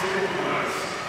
Seja mais.